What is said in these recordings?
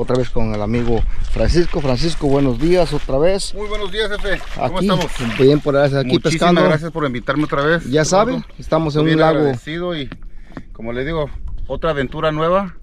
otra vez con el amigo Francisco. Francisco, buenos días otra vez. Muy buenos días, jefe. ¿Cómo Aquí, estamos? bien por aquí Muchísimas pescando. gracias por invitarme otra vez. Ya saben, estamos en Estoy un lago. agradecido y como le digo, otra aventura nueva,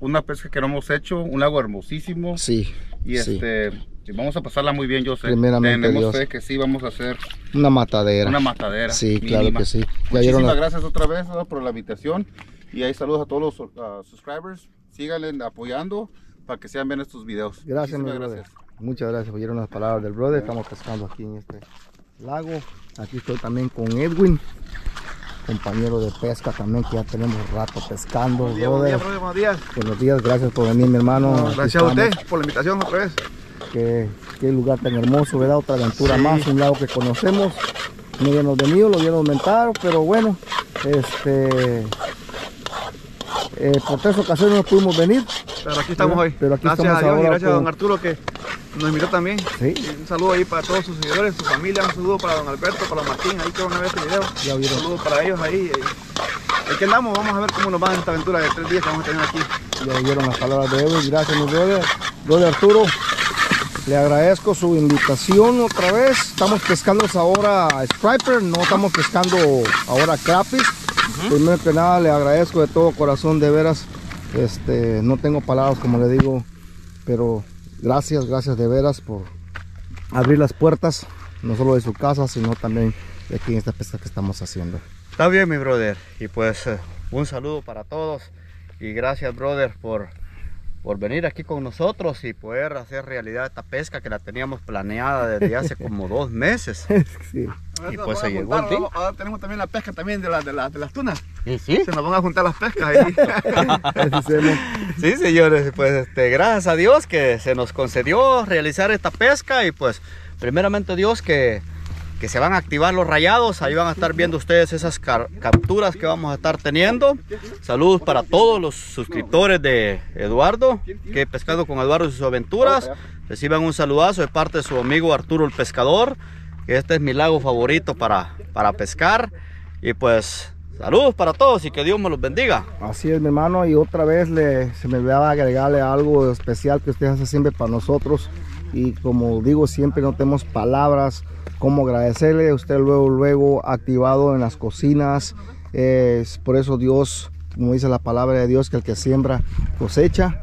una pesca que no hemos hecho, un lago hermosísimo Sí, y sí. este vamos a pasarla muy bien, yo sé. Primeramente, Tenemos Dios. fe que sí vamos a hacer una matadera. una matadera. Sí, claro mínima. que sí. Muchísimas la- gracias otra vez ¿verdad? por la invitación y ahí saludos a todos los uh, subscribers. Síganle apoyando para que sean bien estos videos. Gracias, mi brother. Muchas gracias. Oyeron las palabras del brother. Estamos pescando aquí en este lago. Aquí estoy también con Edwin, compañero de pesca también, que ya tenemos rato pescando. Buenos días, buenos brother. días, brother, buenos días. Buenos días, gracias por venir, mi hermano. Gracias a usted por la invitación otra vez. Qué, qué lugar tan hermoso, ¿verdad? Otra aventura Sí. más, un lago que conocemos. No habíamos venido, lo habíamos aumentado, pero bueno, este. Eh, por tres ocasiones no pudimos venir. Pero aquí estamos hoy. pero aquí gracias estamos a Dios y gracias a don Arturo que nos invitó también. Sí. Un saludo ahí para todos sus seguidores, su familia, un saludo para don Alberto, para don Martín, ahí que van a ver este video. Ya Un vieron. saludo para ellos ahí. Y, aquí andamos, vamos a ver cómo nos va en esta aventura de tres días que vamos a tener aquí. Ya oyeron las palabras de Edwin. Gracias, mi brother. Brother Arturo, le agradezco su invitación otra vez. Estamos pescando ahora a striper, no estamos pescando ahora crappies. Primero que nada, le agradezco de todo corazón, de veras. Este, no tengo palabras, como le digo, pero gracias, gracias de veras por abrir las puertas, no solo de su casa, sino también de aquí en esta pesca que estamos haciendo. Está bien, mi brother. Y pues eh, un saludo para todos. Y gracias, brother, por, por venir aquí con nosotros y poder hacer realidad esta pesca que la teníamos planeada desde hace como dos meses. Sí. Y pues se llegó juntar, vamos- Ahora tenemos también la pesca también de, la, de, la- de las tunas. ¿Y sí? Se nos van a juntar las pescas ahí. Sí, señores. Pues este, gracias a Dios que se nos concedió realizar esta pesca. Y pues, primeramente Dios que, que se van a activar los rayados. Ahí van a estar viendo ustedes esas capturas que vamos a estar teniendo. Saludos para todos los suscriptores de Eduardo, que he pescado con Eduardo y sus aventuras. Reciban un saludazo de parte de su amigo Arturo el Pescador, que este es mi lago favorito para, para pescar. Y pues, saludos para todos y que Dios me los bendiga. Así es, mi hermano, y otra vez le, se me va a agregarle algo especial que usted hace siempre para nosotros. Y como digo, siempre no tenemos palabras como agradecerle. Usted luego, luego activado en las cocinas. Es por eso Dios, como dice la palabra de Dios, que el que siembra cosecha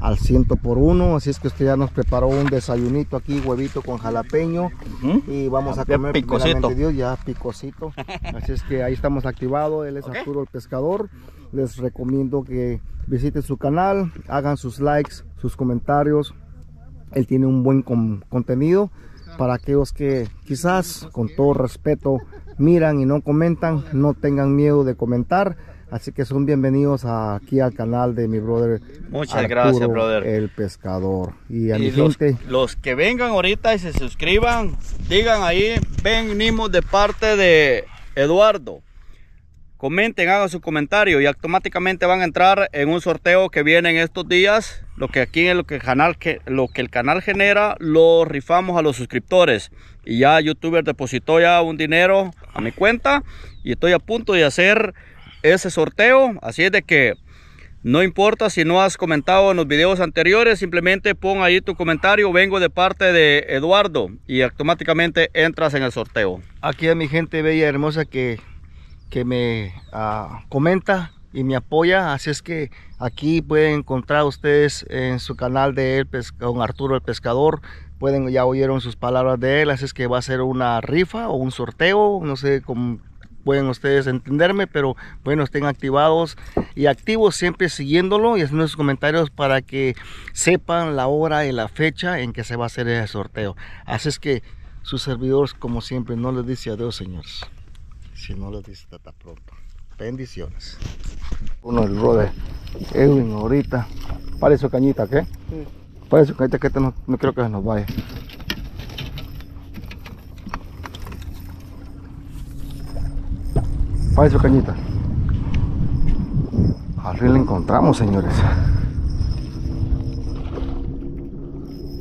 al ciento por uno. Así es que usted ya nos preparó un desayunito aquí, huevito con jalapeño. Y vamos a Ya comer picosito. primeramente Dios, ya picosito. Así es que ahí estamos activados. Él es Arturo el Pescador. Les recomiendo que visiten su canal, hagan sus likes, sus comentarios. Él tiene un buen con- contenido para aquellos que quizás con todo respeto miran y no comentan, no tengan miedo de comentar. Así que son bienvenidos aquí al canal de mi brother. Muchas gracias, brother. El pescador. Y a mi los, gente, los que vengan ahorita y se suscriban, digan ahí, venimos de parte de Eduardo. Comenten, hagan su comentario y automáticamente van a entrar en un sorteo que viene en estos días. Lo que aquí es lo que el canal, lo que el canal genera, lo rifamos a los suscriptores. Y ya YouTuber depositó ya un dinero a mi cuenta y estoy a punto de hacer ese sorteo. Así es de que no importa si no has comentado en los videos anteriores, simplemente pon ahí tu comentario, vengo de parte de Eduardo y automáticamente entras en el sorteo. aquí a mi gente bella y hermosa que, que me ah, comenta y me apoya. Así es que aquí pueden encontrar ustedes en su canal de él, con Arturo el Pescador. Pueden, ya oyeron sus palabras de él, así es que va a ser una rifa o un sorteo, no sé cómo pueden ustedes entenderme, pero bueno, estén activados y activos siempre siguiéndolo y haciendo sus comentarios para que sepan la hora y la fecha en que se va a hacer ese sorteo. Así es que sus servidores, como siempre, no les dice adiós, señores. Si no les dice hasta pronto. Bendiciones. Uno del brother Edwin ahorita. Para su cañita, ¿qué? Para su cañita que este no, no creo que se nos vaya. Para su cañita. Al fin la encontramos, señores.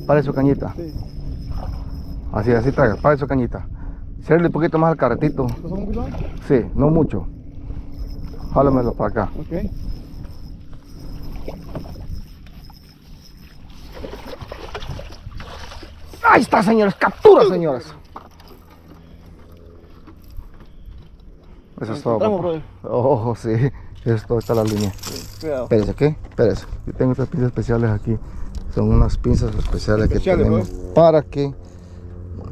Para su cañita. Así, así traiga, para su cañita. Cierre un poquito más al carretito. Sí, no mucho. Jálamelo para acá. Ok. Ahí está, señores. Captura, señores. Eso es todo. Papá. Oh, sí. Esto está la línea. Cuidado. Espérese, ¿qué? Espérese. Yo tengo estas pinzas especiales aquí. Son unas pinzas especiales, Especiales, que tenemos para que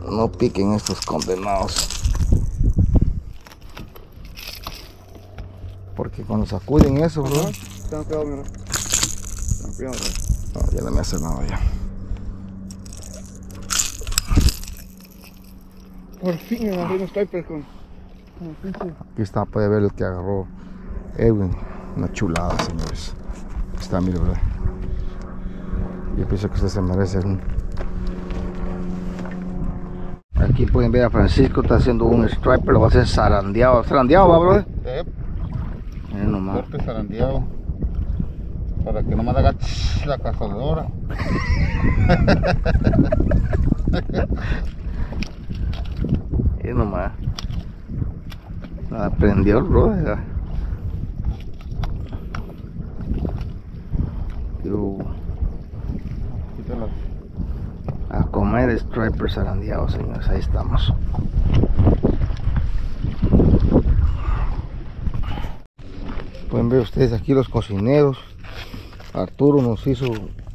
no piquen estos condenados. Porque cuando sacuden eso, bro, Ten cuidado, mira. Ten cuidado, no, ya no me hace nada ya. Por fin agarré unos strippers con. Aquí está, puede ver el que agarró Edwin. Una chulada, señores. Está, mire, ¿verdad? Yo pienso que usted se merece un. Aquí pueden ver a Francisco, está haciendo un striper, lo va a hacer zarandeado. ¿Zarandeado, va, brother? Yep, Miren nomás. corte zarandeado. Para que no me haga la cazadora. Miren nomás. Aprendió el brother. Yo, Quítala. A comer striper zarandeado, señores. Ahí estamos. Pueden ver ustedes aquí los cocineros. Arturo nos hizo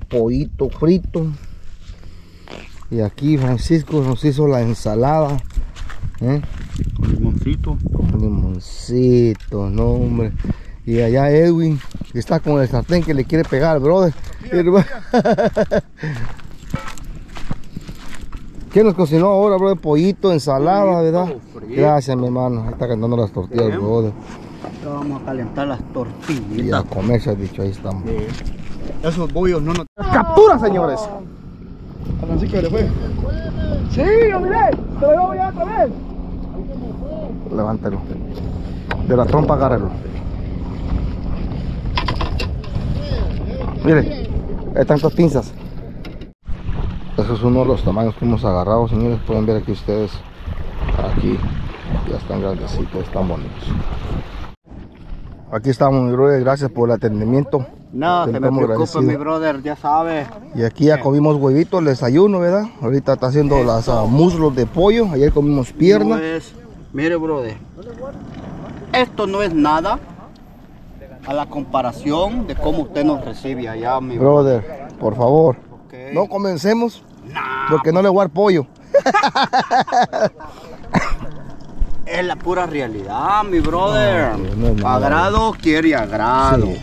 pollito frito. Y aquí Francisco nos hizo la ensalada. ¿eh? Con limoncito. Con limoncito, no hombre. Y allá Edwin, que está con el sartén que le quiere pegar brother. Herma- ¿Qué nos cocinó ahora, brother? Pollito, ensalada, ¿verdad? frito. Gracias, mi hermano. Ahí está cantando las tortillas, Bien. brother. Vamos a calentar las Y a comer, se ha dicho, ahí estamos. Esos bollos no nos. ¡Captura, señores! A Francisco le fue. Sí, lo miré. Te lo veo ya otra vez. Levántelo. De la trompa, agárralo. Mire, hay tantas pinzas. Eso es uno de los tamaños que hemos agarrado, señores. Pueden ver aquí ustedes. Aquí. Ya están grandecitos, están bonitos. Aquí estamos, mi brother. Gracias por el atendimiento. No, se me preocupe, mi brother, ya sabe. Y aquí ya comimos huevitos, el desayuno, ¿verdad? Ahorita está haciendo las ah, muslos de pollo. Ayer comimos pierna. No es- mire, brother. Esto no es nada a la comparación de cómo usted nos recibe allá, mi brother. Brother, por favor, no comencemos porque no le voy a dar pollo. Es la pura realidad, mi brother. No, no. Agrado quiere agrado. Sí.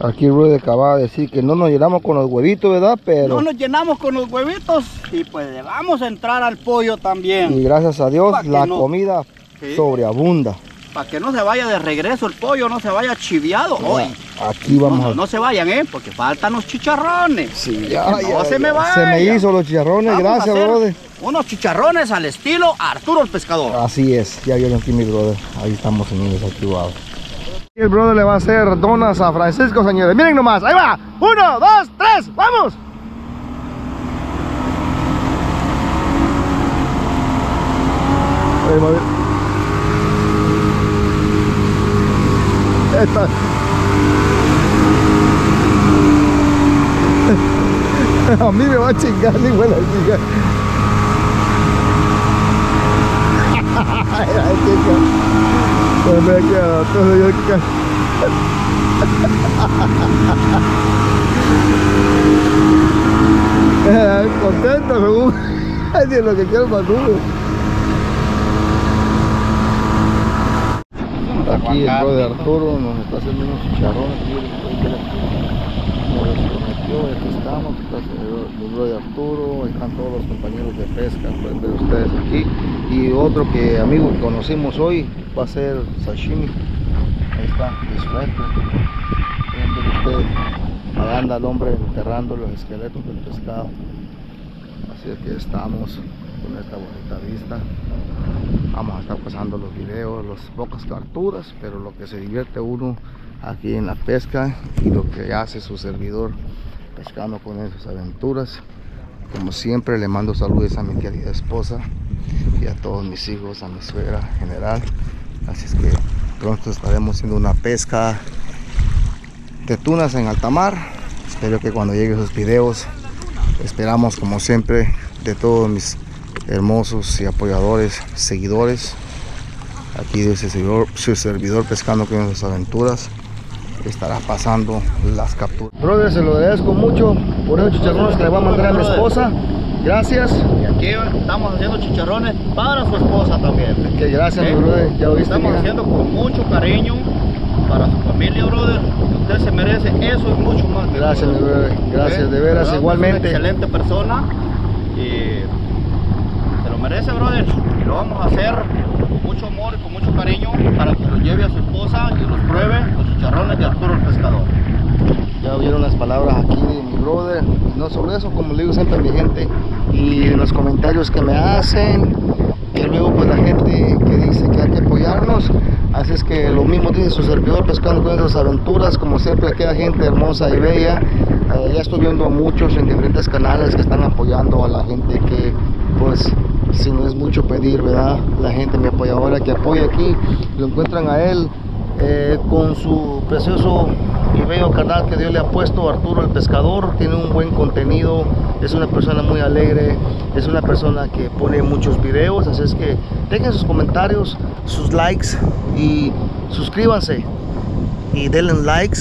Aquí Rudy acaba de decir que no nos llenamos con los huevitos, ¿verdad? Pero No nos llenamos con los huevitos y pues le vamos a entrar al pollo y también. gracias a Dios la no. comida Sí. sobreabunda. Para que no se vaya de regreso el pollo, no se vaya chiviado. Hoy. Aquí vamos no, a no, no se vayan, ¿eh? Porque faltan los chicharrones. Sí, Que no se me Se me hizo los chicharrones, Vamos gracias, brother. Unos chicharrones al estilo Arturo el Pescador. Así es, ya vieron aquí mi brother. Ahí estamos, señores, activados. El brother le va a hacer donas a Francisco, señores. Miren nomás, ahí va. Uno, dos, tres, vamos. Ahí va a ver. Esta- A mí me va a chingar, ni buena chica. Ay, ay, qué ca- Pues me ha quedado todo yo Eh, Contento, según. Dios, lo que quiero más Aquí el bro de Arturo nos está haciendo unos chicharrones. Nos prometió, aquí estamos. Está el de Arturo, ahí están todos los compañeros de pesca, pueden ver ustedes aquí. Y otro que amigo que conocimos hoy va a ser sashimi. Ahí está, disfrute. Pueden ver ustedes. Ahí anda el hombre enterrando los esqueletos del pescado. Así que estamos con esta bonita vista. Vamos a estar pasando los videos, las pocas capturas, pero lo que se divierte uno aquí en la pesca y lo que hace su servidor pescando con esas aventuras. Como siempre le mando saludos a mi querida esposa y a todos mis hijos, a mi suegra en general. Así es que pronto estaremos haciendo una pesca de tunas en alta mar. Espero que cuando lleguen esos videos Esperamos como siempre de todos mis hermosos y apoyadores, seguidores. Aquí de ese servidor, su servidor pescando con sus aventuras estará pasando las capturas. Brother, se lo agradezco mucho por esos chicharrones que le va a mandar a mi esposa. Gracias. Y aquí estamos haciendo chicharrones para su esposa también. Que gracias, ¿Eh? mi brother. Ya oíste, Estamos mira. haciendo con mucho cariño para su familia, brother. Usted se merece eso y mucho más. Gracias, mi brother. Gracias, de veras, ¿Verdad? Es una igualmente. excelente persona y se lo merece, brother. Y lo vamos a hacer con mucho amor y con mucho cariño para que lo lleve a su esposa y los pruebe los chicharrones de Arturo el Pescador. Ya oyeron las palabras aquí de mi brother. Y no solo eso, como le digo siempre a mi gente, y los comentarios que me hacen, y luego pues la gente que dice que hay que apoyarnos. Así es que lo mismo dice su servidor pescando con esas aventuras, como siempre queda gente hermosa y bella. Eh, ya estoy viendo a muchos en diferentes canales que están apoyando a la gente que pues si no es mucho pedir, ¿verdad? La gente, mi apoyadora que apoya aquí, lo encuentran a él eh, con su precioso y bello canal que Dios le ha puesto, Arturo el Pescador, tiene un buen contenido, es una persona muy alegre, es una persona que pone muchos videos, así es que dejen sus comentarios, sus likes y suscríbanse y denle likes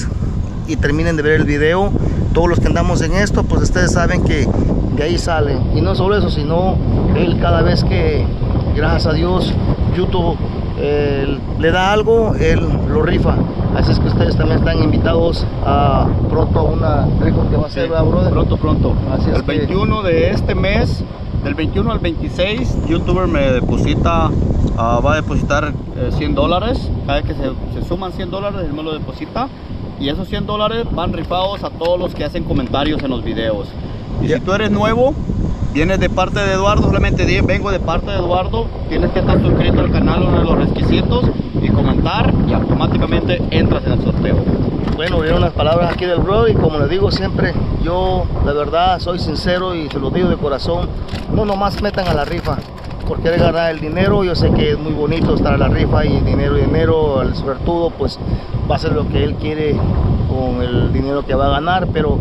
y terminen de ver el video. Todos los que andamos en esto, pues ustedes saben que de ahí sale. Y no solo eso, sino él cada vez que, gracias a Dios, YouTube le da algo, él lo rifa. Así es que ustedes también están invitados a pronto a una rifa que va a ser, Sí, ¿verdad, brother? Pronto, pronto. Así es el que- 21 de este mes, del 21 al 26, YouTuber me deposita, ah, va a depositar eh, 100 dólares. Cada vez que se, se suman 100 dólares, él me lo deposita. Y esos 100 dólares van rifados a todos los que hacen comentarios en los videos. Y si tú eres nuevo, vienes de parte de Eduardo, solamente di, vengo de parte de Eduardo, tienes que estar suscrito al canal, uno de los requisitos, y comentar, y automáticamente entras en el sorteo. Bueno, vieron las palabras aquí del bro y como les digo siempre, yo la verdad soy sincero y se lo digo de corazón, no nomás metan a la rifa por querer ganar el dinero, yo sé que es muy bonito estar a la rifa y dinero dinero, el suertudo pues va a hacer lo que él quiere con el dinero que va a ganar, pero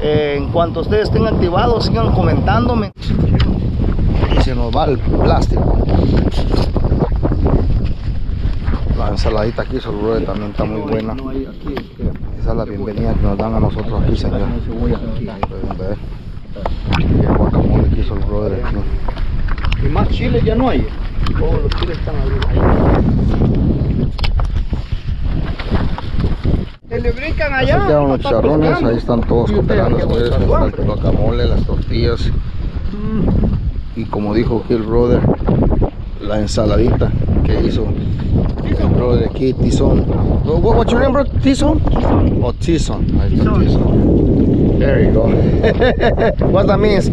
eh, en cuanto ustedes estén activados, sigan comentándome. Y se nos va el plástico. La ensaladita aquí sobre también está muy buena. Esa es la bienvenida que nos dan a nosotros aquí, señor. Y el guacamole que hizo el brother aquí. Y más chile ya no hay. Todos los chiles están ahí. Le brincan Así allá. quedaron los charrones, ahí están todos cooperando. El guacamole, las tortillas. Y como dijo aquí el brother, la ensaladita que hizo el brother aquí, Tizón. What, what's your name, bro? Tizón? Oh, Tizón. There you go. what that means?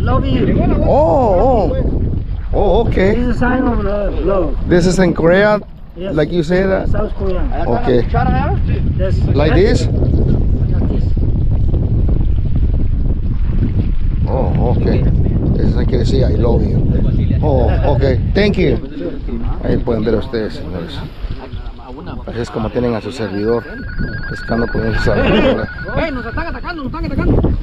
Love you. Oh, oh. Oh, okay. This is a sign of love. love. This is in Korea, Yes. like you say that? South Korean. Okay. Yes. Like this? Like this. Oh, okay. Eso quiere decir I love you. Oh, okay. Thank you. Ahí pueden ver ustedes, señores. Así es como tienen a su servidor pescando con esa Hey, nos están atacando, nos están atacando.